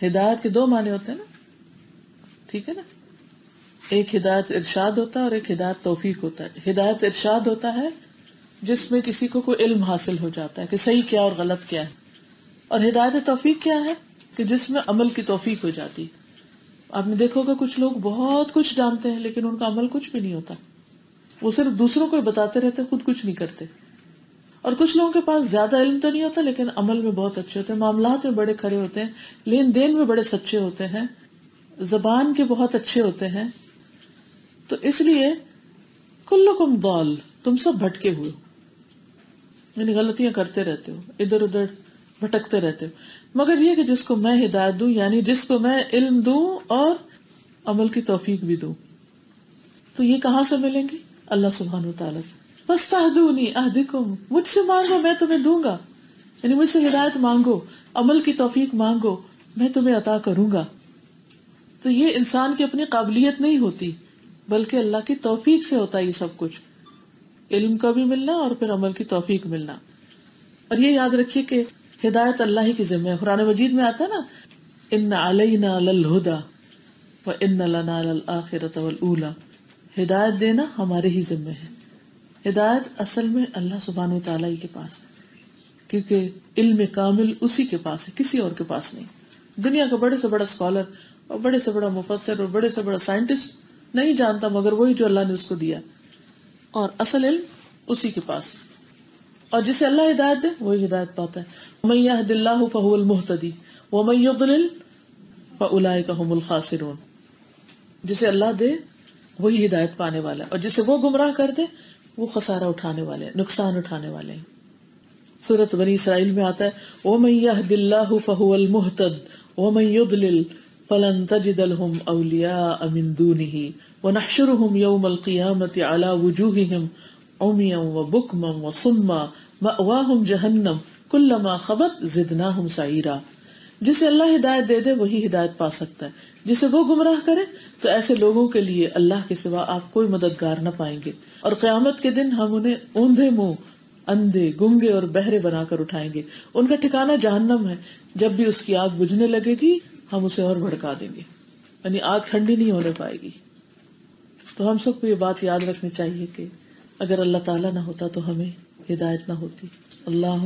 हिदायत के दो माने होते हैं ना? ठीक है ना? एक हिदायत इरशाद होता है और एक हिदायत तोफीक होता है। हिदायत इरशाद होता है जिसमें किसी को कोई इल्म हासिल हो जाता है कि सही क्या और गलत क्या है। और हिदायत तौफीक क्या है? कि जिसमें अमल की तोफीक हो जाती है। आपने देखोगे कुछ लोग बहुत कुछ जानते हैं, लेकिन उनका अमल कुछ भी नहीं होता। वो सिर्फ़ दूसरों को बताते रहते खुद कुछ नहीं करते। और कुछ लोगों के पास ज़्यादा इल्म तो नहीं होता, लेकिन अमल में बहुत अच्छे होते हैं। मामलात में बड़े खड़े होते हैं। लेन देन में बड़े सच्चे होते हैं। जबान के बहुत अच्छे होते हैं। तो इसलिए, कुल्लुकुम दौल, तुम सब भटके हुए यानी गलतियाँ करते रहते हो इधर उधर भटकते रहते हो। मगर ये कि जिसको मैं हिदायत दूँ, यानी जिसको मैं इल्म दूँ और अमल की तौफीक भी दूँ। तो ये कहाँ से मिलेंगे? अल्लाह सुबहान तआला से। बस ताहदूनी अहदिकुम। मुझसे मांगो, मैं तुम्हें दूँगा। यानी मुझसे हिदायत मांगो, अमल की तौफीक मांगो, मैं तुम्हें अता करूँगा। तो ये इंसान की अपनी काबिलियत नहीं होती, बल्कि अल्लाह की तौफीक से होता है ये सब कुछ। इल्म का भी मिलना और फिर अमल की तौफीक मिलना। और ये याद रखिए कि हिदायत अल्लाह ही की जिम्मे कुरान मजीद में आता ना इन अलैना लल हुदा व इन लना लल आखिरत हिदायत देना हमारे ही जिम्मे है। हिदायत असल में अल्लाह सुबहान तआला ही के पास है, क्योंकि इल्म कामिल उसी के पास है, किसी और के पास नहीं। दुनिया का बड़े से बड़ा स्कॉलर और बड़े से बड़ा मुफसर और बड़े से बड़ा साइंटिस्ट नहीं जानता, मगर वही जो अल्लाह ने उसको दिया और असल इल्म उसी के पास और जिसे अल्लाह हिदायत दे, वही हिदायत पाता है। मैयाहदिल्लाहु फहुवल मुहतदी व मैयुद्लिल फउलाइका हुमुल खासिरून। जिसे अल्लाह दे, वही हिदायत पाने वाला है। और जिसे वो गुमराह कर दे वो खसारा उठाने वाले नुकसान उठाने वाले हैं। सूरत बनी इसराइल में आता है ओ मैया मैयाहदिल्लाहु फहुवल मुहतद व मैयुद्लिल फलन तजिद लहुम औलिया मिन दूनिही व नहशुरुहुम यौमल क़ियामति अला वुजूहिहिम उमियम व बुकमम व सुम्मा, मअवाहुम जहन्नम, कुल्लमा खबत जिदनाहुम सईरा। जिसे अल्लाह हिदायत दे दे, वही हिदायत पा सकता है। जिसे वो गुमराह करे तो ऐसे लोगों के लिए अल्लाह के सिवा आप कोई मददगार न पाएँगे। और क्यामत के दिन हम उन्हें ऊंधे मुँह, अंधे, गुंगे और बहरे बनाकर उठाएँगे। उनका ठिकाना जहन्नम है। जब भी उसकी आग बुझने लगेगी, हम उसे और भड़का देंगे। यानी आग ठंडी नहीं होने पाएगी। तो हम सबको ये बात याद रखनी चाहिए कि अगर अल्लाह ताला ना होता तो हमें हिदायत ना होती। अल्लाह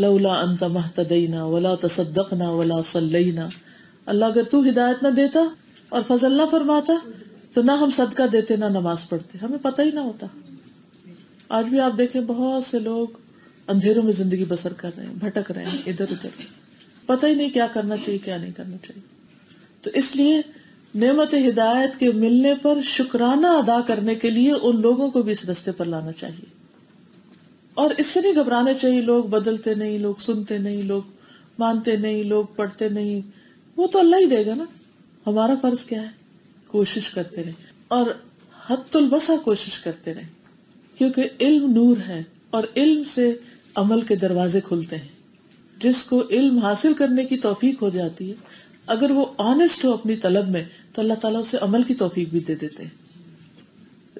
लौला अंत महतदईना वला तसद्दकना, वला सल्लैना। अल्लाह अगर तू हिदायत ना देता और फजल ना फरमाता तो ना हम सदका देते, ना नमाज़ पढ़ते। हमें पता ही ना होता। आज भी आप देखें, बहुत से लोग अंधेरों में ज़िंदगी बसर कर रहे हैं, भटक रहे हैं इधर उधर पता ही नहीं क्या करना चाहिए, क्या नहीं करना चाहिए। तो इसलिए नेमत हिदायत के मिलने पर शुक्राना अदा करने के लिए उन लोगों को भी इस रस्ते पर लाना चाहिए। और इससे नहीं घबराना चाहिए, लोग बदलते नहीं, लोग सुनते नहीं, लोग मानते नहीं, लोग पढ़ते नहीं। वो तो अल्लाह ही देगा ना। हमारा फ़र्ज़ क्या है? कोशिश करते रहे। और हत्तुल बसा कोशिश करते रहे। क्योंकि इल्म नूर है और इल्म से अमल के दरवाजे खुलते हैं। जिसको इल्म हासिल करने की तोफीक हो जाती है, अगर वो ऑनेस्ट हो अपनी तलब में तो अल्लाह ताला उसे अमल की तोफीक भी दे देते हैं।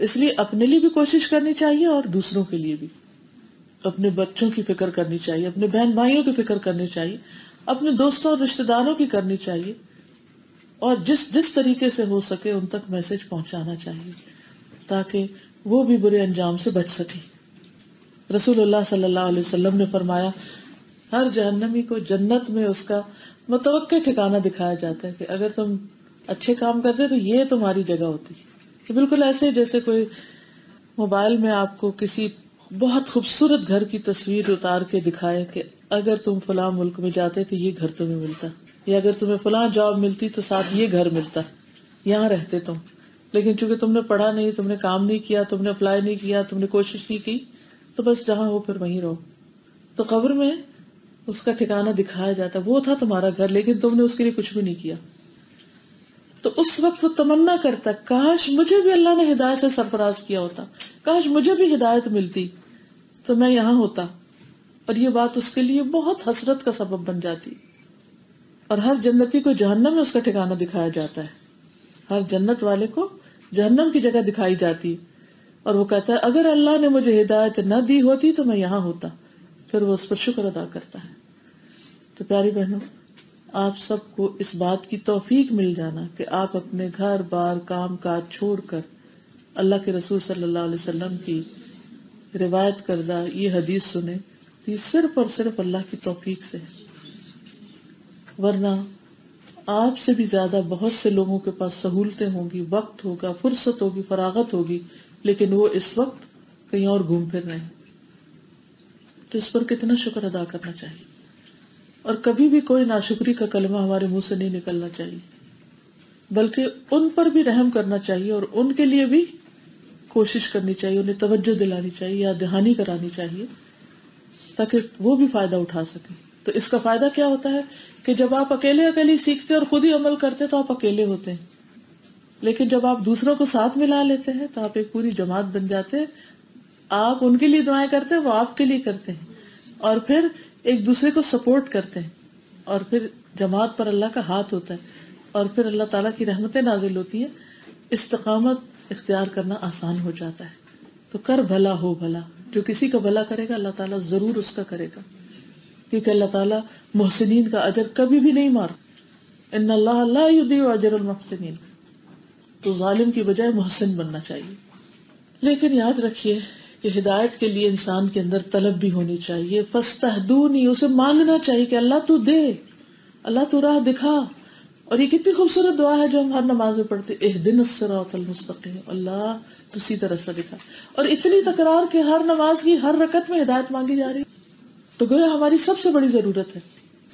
इसलिए अपने लिए भी कोशिश करनी चाहिए और दूसरों के लिए भी। अपने बच्चों की फ़िक्र करनी चाहिए, अपने बहन भाइयों की फ़िक्र करनी चाहिए, अपने दोस्तों और रिश्तेदारों की करनी चाहिए। और जिस जिस तरीके से हो सके उन तक मैसेज पहुंचाना चाहिए, ताकि वो भी बुरे अंजाम से बच सके। रसूलुल्लाह सल्लल्लाहु अलैहि वसल्लम ने फरमाया, हर जहन्नमी को जन्नत में उसका मतवक़ ठिकाना दिखाया जाता है कि अगर तुम अच्छे काम करते तो ये तुम्हारी जगह होती। कि बिल्कुल ऐसे जैसे कोई मोबाइल में आपको किसी बहुत खूबसूरत घर की तस्वीर उतार के दिखाए कि अगर तुम फला मुल्क में जाते तो ये घर तुम्हें मिलता। या अगर तुम्हें फला जॉब मिलती तो साथ ये घर मिलता। यहाँ रहते तुम। लेकिन चूँकि तुमने पढ़ा नहीं, तुमने काम नहीं किया, तुमने अप्लाई नहीं किया, तुमने कोशिश नहीं की तो बस जहाँ हो फिर वहीं रहो। तो कब्र में उसका ठिकाना दिखाया जाता। वो था तुम्हारा घर, लेकिन तुमने उसके लिए कुछ भी नहीं किया। तो उस वक्त वो तमन्ना करता, काश मुझे भी अल्लाह ने हिदायत से सरफराज किया होता। काश मुझे भी हिदायत मिलती। तो मैं यहाँ होता और ये बात उसके लिए बहुत हसरत का सबब बन जाती। और हर जन्नती को जहन्नम में उसका ठिकाना दिखाया जाता है। हर जन्नत वाले को जहन्नम की जगह दिखाई जाती। और वो कहता है, अगर अल्लाह ने मुझे हिदायत न दी होती तो मैं यहाँ होता। फिर वो उस पर शुक्र अदा करता है। तो प्यारी बहनों, आप सबको इस बात की तौफीक मिल जाना कि आप अपने घर, बार काम काज छोड़कर अल्लाह के रसूल सल्लल्लाहु अलैहि वसल्लम की रिवायत करदा, ये हदीस सुने तो ये सिर्फ़ और सिर्फ़ अल्लाह की तौफीक से है। वरना आपसे भी ज़्यादा बहुत से लोगों के पास सहूलतें होंगी, वक्त होगा, फुर्सत होगी, फरागत होगी, लेकिन वो इस वक्त कहीं और घूम फिर रहे तो इस पर कितना शुक्र अदा करना चाहिए? और कभी भी कोई नाशुक्री का कलमा हमारे मुँह से नहीं निकलना चाहिए, बल्कि उन पर भी रहम करना चाहिए और उनके लिए भी कोशिश करनी चाहिए, उन्हें तवज्जो दिलानी चाहिए या दहानी करानी चाहिए, ताकि वो भी फ़ायदा उठा सके। तो इसका फ़ायदा क्या होता है कि जब आप अकेले अकेले सीखते और खुद ही अमल करते तो आप अकेले होते हैं। लेकिन जब आप दूसरों को साथ मिला लेते हैं तो आप एक पूरी जमात बन जाते हैं। आप उनके लिए दुआएँ करते हैं, वो आपके लिए करते हैं। और फिर एक दूसरे को सपोर्ट करते हैं। और फिर जमात पर अल्लाह का हाथ होता है। और फिर अल्लाह ताला की रहमतें नाजिल होती हैं। इस्तकामत इख्तियार करना आसान हो जाता है। तो कर भला हो भला। जो किसी का भला करेगा, अल्लाह ताला ज़रूर उसका करेगा। क्योंकि अल्लाह ताला मोहसिन का अजर कभी भी नहीं मार। इन अल्लाह अजर मोहसिन तो जालिम की बजाय मोहसिन बनना चाहिए। लेकिन याद रखिए कि हिदायत के लिए इंसान के अंदर तलब भी होनी चाहिए। फस्तहदूनी, उसे मांगना चाहिए कि अल्लाह तू दे, अल्लाह तू राह दिखा। और ये कितनी खूबसूरत दुआ है जो हम हर नमाज़ में पढ़ते एह दिन अल्लाह तो सी तरह से दिखा। और इतनी तकरार के हर नमाज़ की हर रकत में हिदायत मांगी जा रही तो गोया हमारी सबसे बड़ी ज़रूरत है।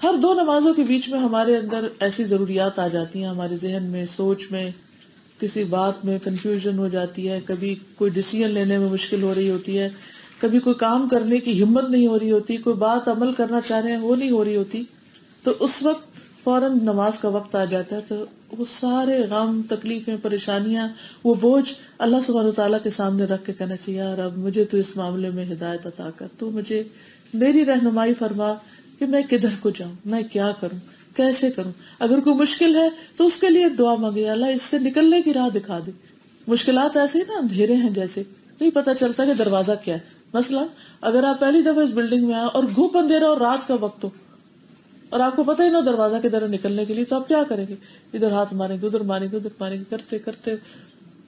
हर दो नमाजों के बीच में हमारे अंदर ऐसी जरूरियात आ जाती हैं, हमारे जहन में, सोच में, किसी बात में कंफ्यूजन हो जाती है, कभी कोई डिसीज़न लेने में मुश्किल हो रही होती है, कभी कोई काम करने की हिम्मत नहीं हो रही होती, कोई बात अमल करना चाह रहे हैं, वो नहीं हो रही होती। तो उस वक्त फ़ौरन नमाज़ का वक्त आ जाता है तो वो सारे गम, तकलीफें, परेशानियाँ, वो बोझ अल्लाह सुबहान तला के सामने रख के कहना चाहिए, यार, अब मुझे तो इस मामले में हिदायत अता कर, तू मुझे मेरी रहनुमाई फरमा कि मैं किधर को जाऊँ, मैं क्या करूँ, कैसे करूँ? अगर कोई मुश्किल है तो उसके लिए दुआ मांगे अल्लाह इससे निकलने की राह दिखा दे। मुश्किल ऐसे ही ना, अंधेरे हैं जैसे नहीं पता चलता कि दरवाज़ा क्या है। मसला अगर आप पहली दफ़ा इस बिल्डिंग में आए और घूप अंधेरा और रात का वक्त हो और आपको पता ही ना दरवाज़ा के किधर निकलने के लिए तो आप क्या करेंगे? इधर हाथ मारेंगे, उधर मारेंगे उधर मारेंगे, करते करते।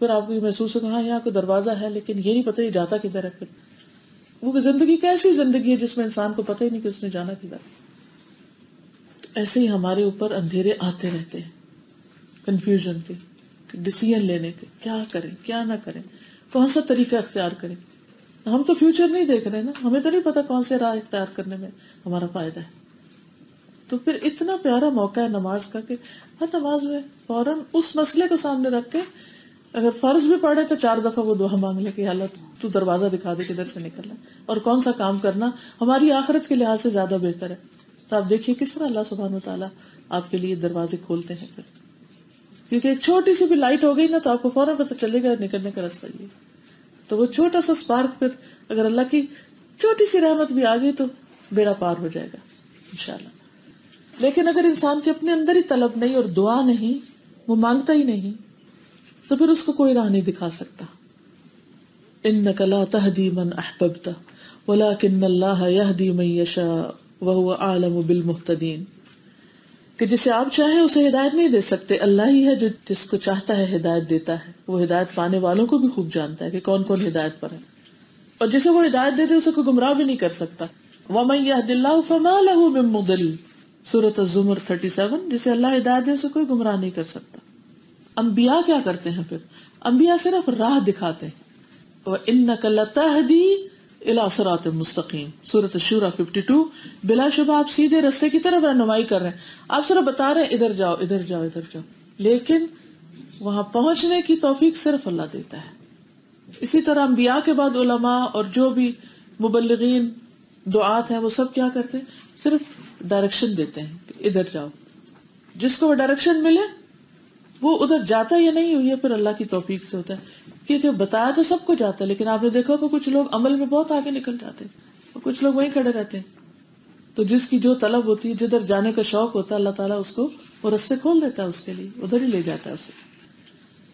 फिर आपको ये महसूस होगा हाँ यहाँ को दरवाज़ा है, लेकिन ये नहीं पता ये जाता किधर है फिर। वो ज़िंदगी कैसी ज़िंदगी है जिसमें इंसान को पता ही नहीं कि उसने जाना किधर ऐसे ही हमारे ऊपर अंधेरे आते रहते हैं कंफ्यूजन के डिसीज़न लेने के। क्या करें, क्या ना करें? कौन सा तरीका अख्तियार करें? हम तो फ्यूचर नहीं देख रहे ना। हमें तो नहीं पता कौन से राह इख्तियार करने में हमारा फ़ायदा है। तो फिर इतना प्यारा मौका है नमाज़ का कि हर नमाज़ में फ़ौरन उस मसले को सामने रख के अगर फ़र्ज़ भी पड़े तो चार दफ़ा वो दुआ मांग ले कि हालत तू दरवाज़ा दिखा दे किधर से निकलना और कौन सा काम करना हमारी आखिरत के लिहाज से ज़्यादा बेहतर है। तो आप देखिए किस तरह अल्लाह सुबहान तला आपके लिए दरवाजे खोलते हैं फिर। क्योंकि एक छोटी सी भी लाइट हो गई ना तो आपको फ़ौरन पता चलेगा निकलने का रास्ता ये। तो वो छोटा सा स्पार्क फिर अगर अल्लाह की छोटी सी रहमत भी आ गई तो बेड़ा पार हो जाएगा, इंशाल्लाह। लेकिन अगर इंसान के अपने अंदर ही तलब नहीं और दुआ नहीं, वो माँगता ही नहीं तो फिर उसको कोई राह नहीं दिखा सकता। इन नकला तहदी मन अहबबता वला किन अल्लाह यहदी मन यशा वह आलम बिल मुहतदीन। कि जिसे आप चाहें उसे हिदायत नहीं दे सकते। अल्लाह ही है जो जिसको चाहता है हिदायत देता है। वो हिदायत पाने वालों को भी खूब जानता है कि कौन कौन हिदायत पर है। और जिसे वो हिदायत दे दे, उसे कोई गुमराह भी नहीं कर सकता। वमैदिल्ला फमा लहू वमदिल सूरत जुमर थर्टी सेवन जिसे अल्लाह हिदायत दे, उसे कोई गुमराह नहीं कर सकता। अम्बिया क्या करते हैं फिर? अम्बिया सिर्फ़ राह दिखाते हैं। इन नकलतहदी इलासरात मुस्तकीम। सूरत शुरा 52 बिलाशुबा आप सीधे रस्ते की तरफ़ रहनुमाई कर रहे हैं। आप सिर्फ़ बता रहे हैं, इधर जाओ इधर जाओ इधर जाओ। लेकिन वहाँ पहुँचने की तोफीक सिर्फ़ अल्लाह देता है। इसी तरह अम्बिया के बाद उलमा और जो भी मुबलगिन दुआत हैं, वो सब क्या करते हैं? सिर्फ़ डायरेक्शन देते हैं इधर जाओ। जिसको वो डायरेक्शन मिले, वो उधर जाता या नहीं हुई है फिर अल्लाह की तोफीक से होता है। क्योंकि बताया तो सबको जाता है, लेकिन आपने देखा कि कुछ लोग अमल में बहुत आगे निकल जाते हैं, और कुछ लोग वहीं खड़े रहते हैं। तो जिसकी जो तलब होती है, जिधर जाने का शौक होता है, अल्लाह ताला उसको, वो रस्ते खोल देता है उसके लिए, उधर ही ले जाता है उसे।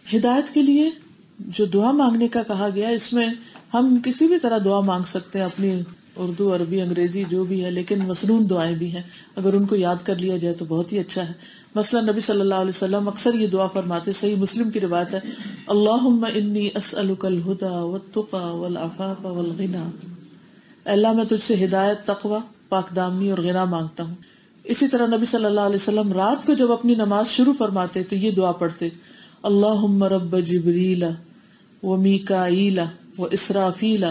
हिदायत के लिए जो दुआ मांगने का कहा गया इसमें हम किसी भी तरह दुआ मांग सकते हैं अपनी उर्दू, अरबी, अंग्रेज़ी जो भी है, लेकिन मसनून दुआएँ भी हैं। अगर उनको याद कर लिया जाए तो बहुत ही अच्छा है। मसला नबी सल्लल्लाहु अलैहि वसल्लम अक्सर ये दुआ फरमाते सही मुस्लिम की रिवायत है, अल्लाहुम्मा इन्नी हुदा वल अफाफ वल गिना। अल्लाह, मैं तुझसे हिदायत, तकवा पाकदामनी और गिना माँगता हूँ। इसी तरह नबी सल्लल्लाहु अलैहि वसल्लम रात को जब अपनी नमाज़ शुरू फरमाते तो ये दुआ पढ़ते, अल्लाहुम्मा रब्ब जिब्रीला व व इसराफीला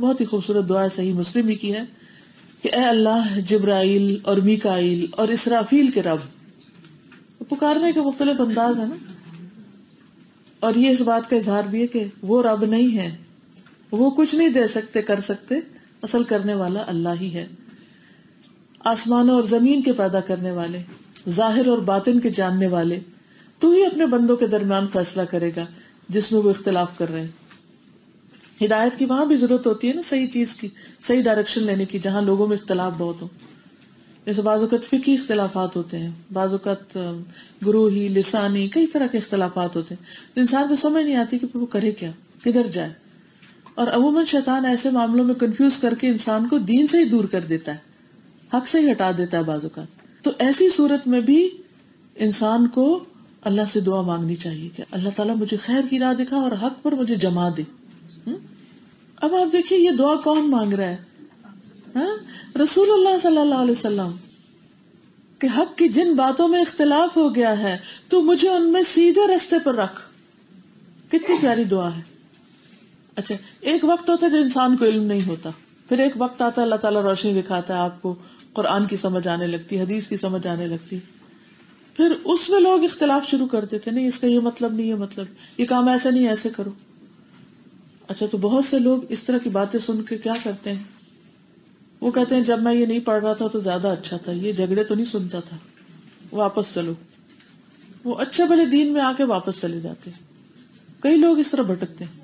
बहुत ही खूबसूरत दुआ सही मुस्लिम ही की है कि ए अल्लाह जिब्राइल और मीकाइल और इसराफील के रब पुकारने के मुख्तलिफ अंदाज है ना और ये इस बात का इजहार भी है कि वो रब नहीं है वो कुछ नहीं दे सकते, कर सकते। असल करने वाला अल्लाह ही है। आसमानों और ज़मीन के पैदा करने वाले, ज़ाहिर और बातिन के जानने वाले, तू ही अपने बंदों के दरमियान फैसला करेगा, जिसमें वो इख्तलाफ कर रहे हैं। हिदायत की वहाँ भी ज़रूरत होती है ना, सही चीज़ की, सही डायरेक्शन लेने की, जहाँ लोगों में इख्तलाफ बहुत हो। जैसे बाजुकत फिकी इख्तलाफात होते हैं। बाजुकत गुरूही, लिसानी, कई तरह के इख्तलाफात होते हैं। इंसान को समझ नहीं आती कि वो करे क्या, किधर जाए। और अमूमन शैतान ऐसे मामलों में कंफ्यूज करके इंसान को दीन से ही दूर कर देता है, हक से ही हटा देता है बाजुका तो ऐसी सूरत में भी इंसान को अल्लाह से दुआ मांगनी चाहिए कि अल्लाह ताला मुझे खैर की राह दिखा और हक पर मुझे जमा दे। हुँ? अब आप देखिए, ये दुआ कौन मांग रहा है? सल्लल्लाहु अलैहि वसल्लम कि हक की जिन बातों में इख्तलाफ हो गया है तो मुझे उनमें सीधे रास्ते पर रख। कितनी प्यारी दुआ है। अच्छा एक वक्त होता है जो इंसान को इल्म नहीं होता। फिर एक वक्त आता है, अल्लाह ताला रोशनी दिखाता है आपको, कुरान की समझ आने लगती, हदीस की समझ आने लगती। फिर उसमें लोग इख्तलाफ शुरू कर देते, नहीं, इसका ये मतलब नहीं, ये मतलब ये काम ऐसा नहीं, ऐसे करो। अच्छा तो बहुत से लोग इस तरह की बातें सुन के क्या करते हैं? वो कहते हैं, जब मैं ये नहीं पढ़ रहा था तो ज़्यादा अच्छा था, ये झगड़े तो नहीं सुनता था। वापस चलो। वो अच्छे भले दीन में आके वापस चले जाते कई लोग इस तरह भटकते हैं।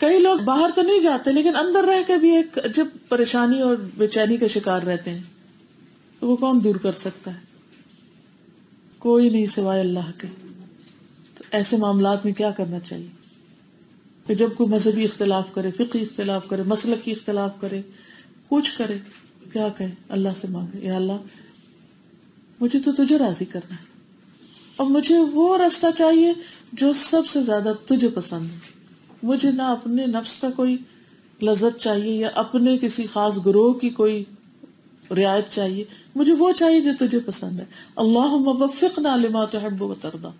कई लोग बाहर तो नहीं जाते, लेकिन अंदर रह के भी एक जब परेशानी और बेचैनी का शिकार रहते हैं तो वो कौन दूर कर सकता है? कोई नहीं सिवाय अल्लाह के। तो ऐसे मामला में क्या करना चाहिए? कि जब कोई मजहबी इख्तलाफ करे फिक इख्तलाफ करे मसल की इख्तलाफ करे, कुछ करे, क्या कहे? अल्लाह से मांगे, या अल्लाह, मुझे तो तुझे राज़ी करना है। और मुझे वो रास्ता चाहिए जो सबसे ज़्यादा तुझे पसंद है। मुझे ना अपने नफ्स का कोई लजत चाहिए या अपने किसी खास ग्रोह की कोई रियायत चाहिए। मुझे वो चाहिए जो तुझे पसंद है। अल्लाह वफ़िक ना लिमा तो तरदा।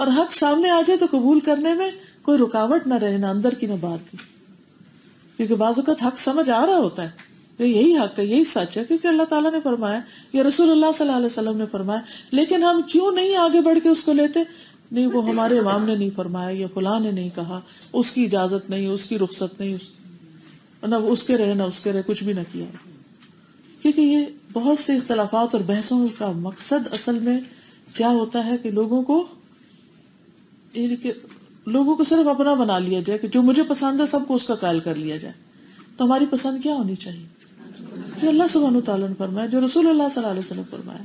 और हक सामने आ जाए तो कबूल करने में कोई रुकावट ना रहे, ना अंदर की, ना बाहर की। क्योंकि बाजुकत हक समझ आ रहा होता है। कि यही हक है, यही सच है। क्योंकि अल्लाह ताला ने फरमाया, या रसूलुल्लाह सल्लल्लाहु अलैहि वसल्लम ने फरमाया, लेकिन हम क्यों नहीं आगे बढ़ के उसको लेते? नहीं वो हमारे इमाम ने नहीं फरमाया या फुला ने नहीं कहा उसकी इजाज़त नहीं उसकी रुख्सत नहीं उस, ना उसके रहे ना उसके रहे कुछ भी ना किया। क्योंकि ये बहुत से इख्तलाफात और बहसों का मकसद असल में क्या होता है कि लोगों को कि लोगों को सिर्फ़ अपना बना लिया जाए कि जो मुझे पसंद है सबको उसका कायल कर लिया जाए। तो हमारी पसंद क्या होनी चाहिए? जो अल्लाह सुबहान तला ने फरमाया जो रसूल अल्लाह सल्लल्लाहु अलैहि वसल्लम फरमाया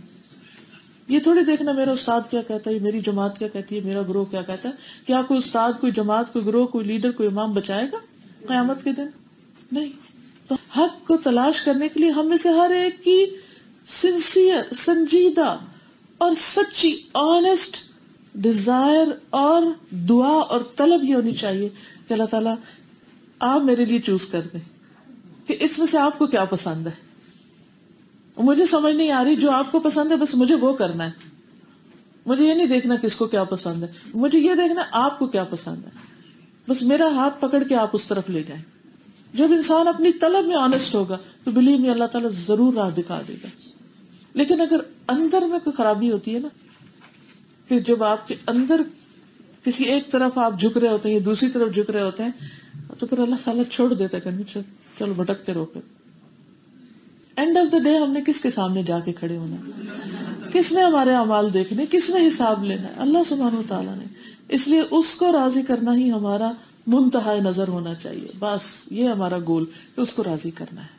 ये थोड़ी देखना मेरा उस्ताद क्या कहता है मेरी जमात क्या कहती है, मेरा ग्रोह क्या कहता है। क्या कोई उस्ताद, कोई जमात, कोई ग्रोह कोई लीडर, कोई इमाम बचाएगा क्यामत के दिन? नहीं। तो हक को तलाश करने के लिए हम में से हर एक की सिंसियर संजीदा और सच्ची ऑनेस्ट डिज़ायर और दुआ और तलब ये होनी चाहिए कि अल्लाह ताला आप मेरे लिए चूज़ कर दें कि इसमें से आपको क्या पसंद है। मुझे समझ नहीं आ रही, जो आपको पसंद है, बस मुझे वो करना है। मुझे ये नहीं देखना किसको क्या पसंद है। मुझे ये देखना आपको क्या पसंद है। बस मेरा हाथ पकड़ के आप उस तरफ़ ले जाए। जब इंसान अपनी तलब में ऑनेस्ट होगा तो बिलीव में अल्लाह ताला ज़रूर राह दिखा देगा। लेकिन अगर अंदर में कोई खराबी होती है ना कि जब आपके अंदर किसी एक तरफ़ आप झुक रहे होते हैं दूसरी तरफ़ झुक रहे होते हैं तो फिर अल्लाह ताला छोड़ देता है चलो भटकते रहो फिर। एंड ऑफ़ द डे हमने किसके सामने जाके खड़े होना? किसने हमारे अमाल देखने? किसने हिसाब लेना? है अल्लाह सुबहान तला ने। इसलिए उसको राज़ी करना ही हमारा मुंतहा नज़र होना चाहिए। बस, ये हमारा गोल कि उसको राज़ी करना है।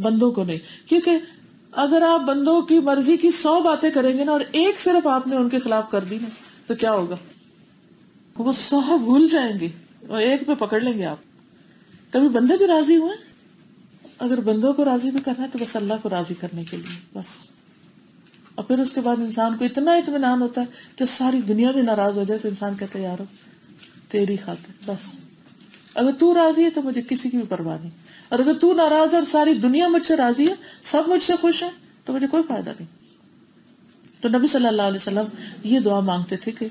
बंदों को नहीं। क्योंकि अगर आप बंदों की मर्ज़ी की सौ बातें करेंगे ना और एक सिर्फ़ आपने उनके खिलाफ कर दी ना तो क्या होगा? वो सौ भूल जाएँगे। और एक पे पकड़ लेंगे आप। कभी बंदे भी राज़ी हुए? अगर बंदों को राज़ी भी करना है तो बस अल्लाह को राज़ी करने के लिए, बस। और फिर उसके बाद इंसान को इतना इतमान होता है जब सारी दुनिया भी नाराज़ हो जाए तो इंसान कहता है, यार, तेरी खातिर, बस। अगर तू राज़ी है तो मुझे किसी की भी परवाह नहीं। और अगर तू नाराज़ है और सारी दुनिया मुझसे राज़ी है, सब मुझसे खुश है तो मुझे कोई फ़ायदा नहीं। तो नबी सल्लल्लाहु अलैहि वसल्लम ये दुआ मांगते थे कि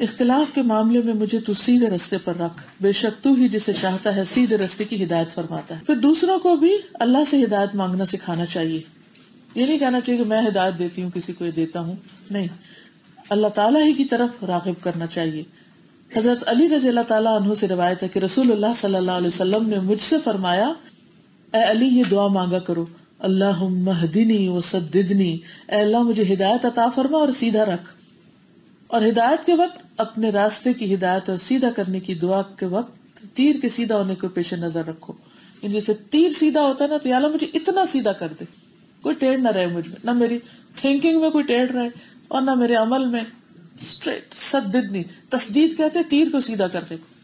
इख्तिलाफ के मामले में मुझे तू सीधे रस्ते पर रख। बेशक तू ही जिसे चाहता है सीधे रस्ते की हिदायत फरमाता है। फिर दूसरों को भी अल्लाह से हिदायत मांगना सिखाना चाहिए। ये नहीं कहना चाहिए कि मैं हिदायत देती हूँ, किसी को देता हूँ। नहीं। अल्लाह ताला ही की तरफ़ रागिब करना चाहिए। हज़रत अली रज़ी अल्लाह से रवायत है कि रसूलुल्लाह सल्लल्लाहु अलैहि वसल्लम ने मुझसे फरमाया, ए अली, ये दुआ मांगा करो। अल्लाह महदिनी व सद्दिदनी। अल्लाह, मुझे हिदायत अता फरमा और सीधा रख। और हिदायत के वक्त, अपने रास्ते की हिदायत और सीधा करने की दुआ के वक्त, तीर के सीधा होने को पेश नज़र रखो। इन जैसे तीर सीधा होता है ना तो अल्लाह मुझे इतना सीधा कर दे। कोई टेढ़ ना रहे मुझमें, ना मेरी थिंकिंग में कोई टेढ़ रहे, और ना मेरे अमल में स्ट्रेट सद्दिदनी तस्दीद कहते तीर को सीधा करने को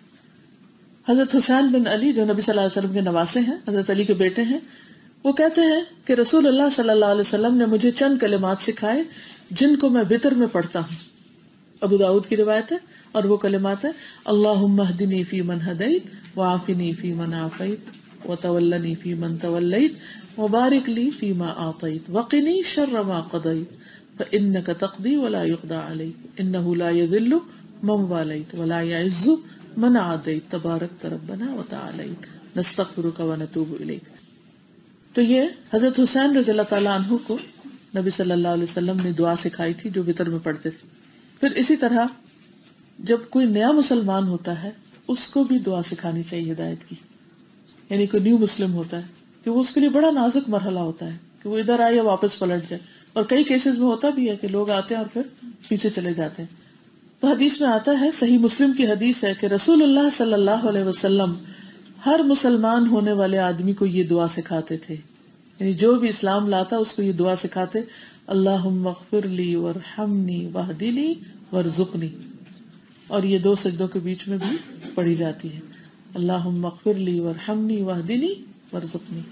हज़रत हुसैन बिन अली, जो नबी वसल्लम के नवासे हैं, हज़रत अली के बेटे हैं, वो कहते हैं कि रसूल अल्लाह सल्लल्लाहु अलैहि वसल्लम ने मुझे चंद कलिमात सिखाए, जिनको मैं वितर में पढ़ता हूँ। अबू दाऊद की रिवायत है और वो कलिमात है अल्लाहदिनी फ़ी मन हदैत वाफ़िनी फ़ी मन आफ़ैत व तवल्लनी फ़ी मन तवल्लैत मुबारक ली फ़ी मा आतैत वक़िनी शर्र मा क़दैत फ़इन्नक तक़दी वला युक़दा अलैक इन्नहु ला यज़िल्लु मन वालैत वला यइज़्ज़ु मन आदैत तबारक तरब्बना व तआलैत नस्तग़फिरुका व नतूबु इलैक तो ये हज़रत हुसैन रज़ी अल्लाह को नबी सल्लल्लाहु अलैहि वसल्लम ने दुआ सिखाई थी जो वितर में पढ़ते थे। फिर इसी तरह, जब कोई नया मुसलमान होता है, उसको भी दुआ सिखानी चाहिए हिदायत की। यानी कोई न्यू मुस्लिम होता है, कि वो उसके लिए बड़ा नाजुक मरहला होता है, कि वो इधर आए या वापस पलट जाए। और कई केसेस में होता भी है कि लोग आते हैं और फिर पीछे चले जाते हैं। तो हदीस में आता है, सही मुस्लिम की हदीस है कि रसूलुल्लाह सल्लल्लाहु अलैहि वसल्लम, हर मुसलमान होने वाले आदमी को ये दुआ सिखाते थे। यानी जो भी इस्लाम लाता, उसको ये दुआ सिखाते अल्लाह वर हमनी वहदिनी वर्जुकनी। और ये दो सजदों के बीच में भी पढ़ी जाती है। अल्लाह मगफिरली वर हमनी वहदिनी वर्जुकनी।